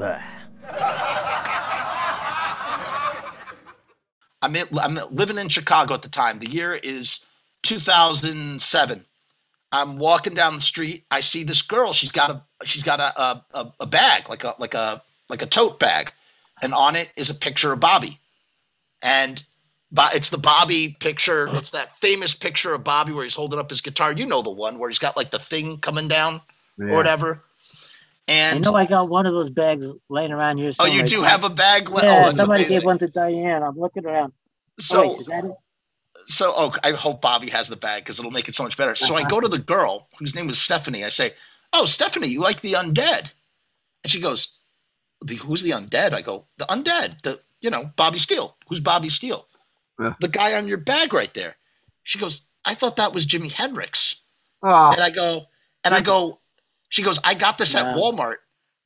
Blech. I'm in, I'm living in Chicago at the time. The year is 2007. I'm walking down the street. I see this girl. She's got a she's got a a, a bag like a like a like a tote bag, and on it is a picture of Bobby, and but it's the Bobby picture. It's that famous picture of Bobby where he's holding up his guitar. You know the one where he's got like the thing coming down Yeah. or whatever. I know I got one of those bags laying around here. oh, you somewhere. do have a bag. le- Yeah, oh, somebody amazing. gave one to Diane. I'm looking around. Oh, So wait, is that it? so oh, I hope Bobby has the bag because it'll make it so much better. So I uh-huh. go to the girl whose name was Stephanie. I say, "Oh, Stephanie, you like the undead?" And she goes, the, "Who's the undead?" I go, "The undead, the you know Bobby Steele. Who's Bobby Steele? Yeah. The guy on your bag right there." She goes, "I thought that was Jimi Hendrix." Oh, And I go, and I go, she goes, I got this at Walmart.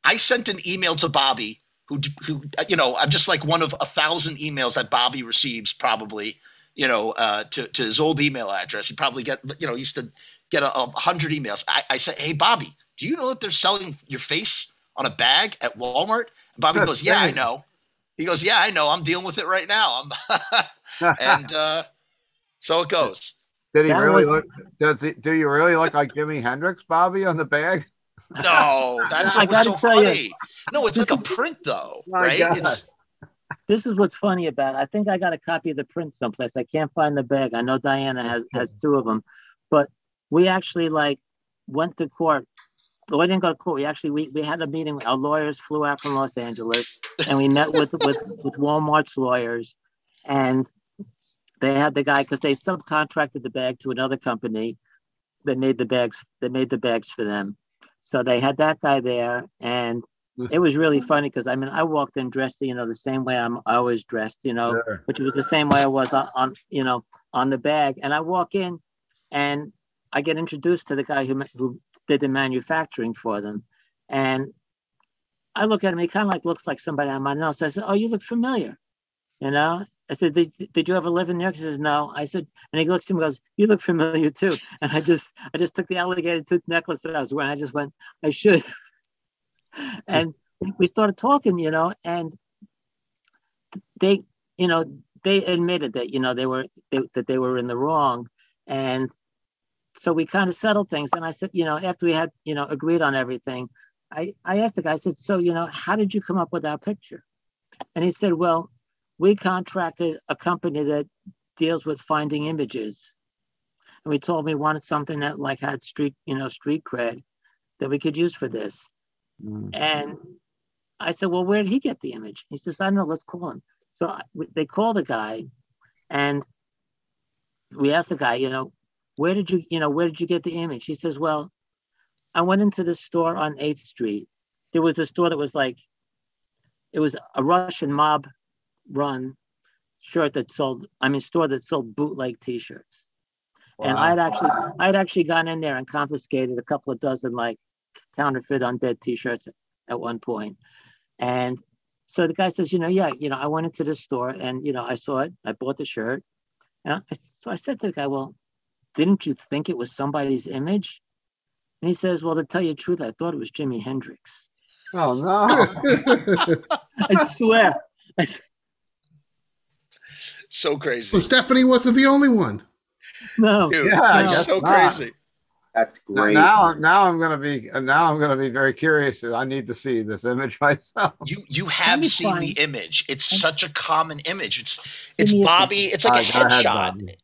I sent an email to Bobby, who, who, you know, I'm just like one of a thousand emails that Bobby receives probably, you know, uh, to, to his old email address. He probably get, you know, he used to get a, a hundred emails. I, I said, Hey, Bobby, do you know that they're selling your face on a bag at Walmart? And Bobby That's goes, Yeah, I know. He goes, Yeah, I know. I'm dealing with it right now. I'm, and, uh, so it goes. did he that really was- look? Does he? Do you really look like Jimi Hendrix, Bobby, on the bag? No, that's I what was so tell you, funny. no, it's like a print though, oh right? It's, This is what's funny about it. I think I got a copy of the print someplace. I can't find the bag. I know Diana has has two of them, but we actually like went to court. Well, we didn't go to court. We actually we, we had a meeting. Our lawyers flew out from Los Angeles, and we met with with with Walmart's lawyers, and they had the guy because they subcontracted the bag to another company that made the bags that made the bags for them. So they had that guy there, and mm. it was really funny because I mean I walked in dressed you know the same way I'm always dressed you know Sure. which was the same way I was on, on you know on the bag. And I walk in and I get introduced to the guy who who did the manufacturing for them. And I look at him he kind of like looks like somebody I might know. So I said oh you look familiar you know? I said did, did you ever live in New York? He says no. I said and he looks at me and goes you look familiar too. And I just I just took the alligator tooth necklace that I was wearing. I just went I should. And we- started talking, you know, and they, you know, they admitted that, you know, they were they, that they were in the wrong, and so we kind of settled things. And I said, you know, after we had, you know, agreed on everything, I I asked the guy, I said, so you know, how did you come up with that picture? And he said, well, we contracted a company that deals with finding images, and we told me we wanted something that like had street, you know, street cred that we could use for this. Mm. And I said, well, where did he get the image? He says, I don't know, let's call him. So I, they call the guy and we asked the guy, you know, where did you, you know, where did you get the image? He says, well, I went into the store on 8th Street. There was a store that was like, it was a Russian mob run shirt that sold, I mean, store that sold bootleg t-shirts. And I'd actually, I'd actually gone in there and confiscated a couple of dozen like counterfeit undead t-shirts at one point. And so the guy says, you know, yeah, you know, I went into the store and, you know, I saw it, I bought the shirt. And I, so I said to the guy, well, didn't you think it was somebody's image? And he says, well, to tell you the truth, I thought it was Jimi Hendrix. Oh no! I swear. I so crazy. So Stephanie wasn't the only one. no, Dude, Yeah, No. so not. crazy. That's great. now, now I'm gonna be now I'm gonna be very curious. I need to see this image myself. You you have me seen the image. It's such a common image. It's it's me Bobby. It's like a All right, go ahead, headshot.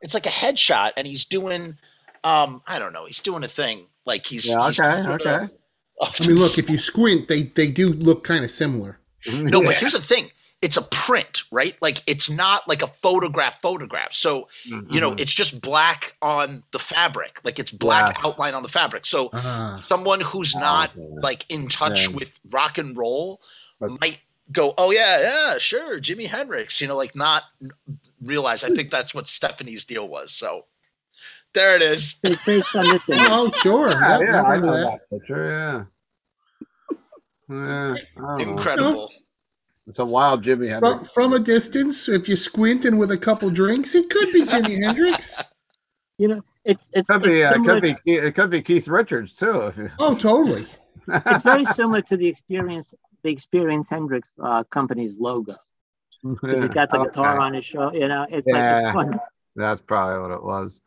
It's like a headshot, and he's doing um I don't know. He's doing a thing like he's Yeah, he's okay, sorta- okay. Oh, I mean, look, if you squint, they they do look kind of similar. No, Yeah. but here's the thing. It's a print, right? Like it's not like a photograph photograph. So, you know, Mhm. it's just black on the fabric. Like it's black Yeah. outline on the fabric. So Ah, someone who's not Okay. like in touch Yeah. with rock and roll But- might go, "Oh yeah, yeah, sure, Jimi Hendrix," you know, like not realize. I think that's what Stephanie's deal was. So there it is. it's based on this image. oh, sure. yeah, Yep, yeah, I know that. that picture. Yeah. Yeah, I don't know. Incredible. It's a wild Jimi Hendrix. from a distance, if you squint and with a couple drinks, it could be Jimi Hendrix. You know, it's it's, Could be, it's uh, could be, it could be Keith Richards too. If you, Oh, totally. it's very similar to the experience the Experience Hendrix uh, company's logo. Because he's got the Okay. guitar on his show. You know, it's like it's fun. That's probably what it was.